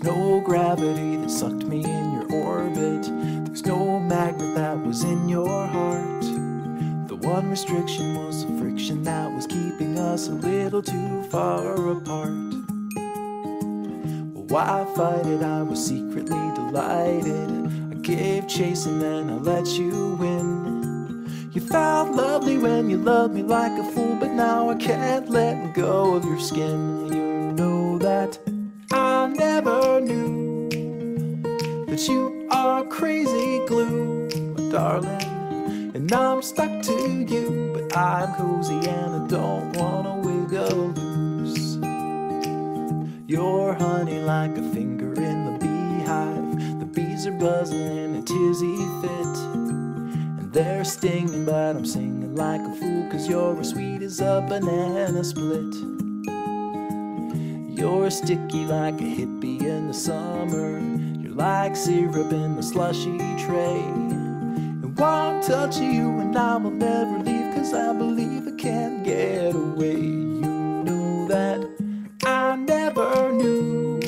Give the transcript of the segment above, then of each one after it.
There's no gravity that sucked me in your orbit. There's no magnet that was in your heart. The one restriction was the friction that was keeping us a little too far apart. Well, why fight it? I was secretly delighted. I gave chase and then I let you win. You felt lovely when you loved me like a fool, but now I can't let go of your skin. You that you are crazy glue, my darling. And I'm stuck to you, but I'm cozy and I don't wanna wiggle loose. You're honey like a finger in the beehive. The bees are buzzing in a tizzy fit. And they're stinging, but I'm singing like a fool, cause you're as sweet as a banana split. You're sticky like a hippie in the summer. Like syrup in the slushy tray. And one touch you and I will never leave, cause I believe I can't get away. You know that I never knew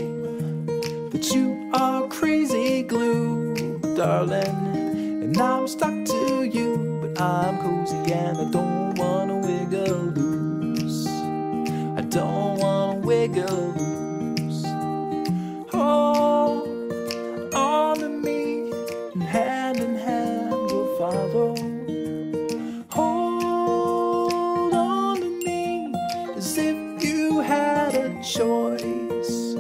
that you are crazy glue, darling. And I'm stuck to you, but I'm cozy and I don't wanna wiggle choice.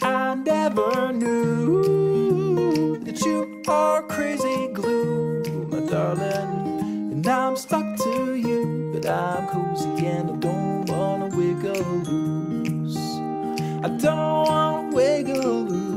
I never knew I'm cozy and I don't wanna wiggle loose. I don't wanna wiggle loose.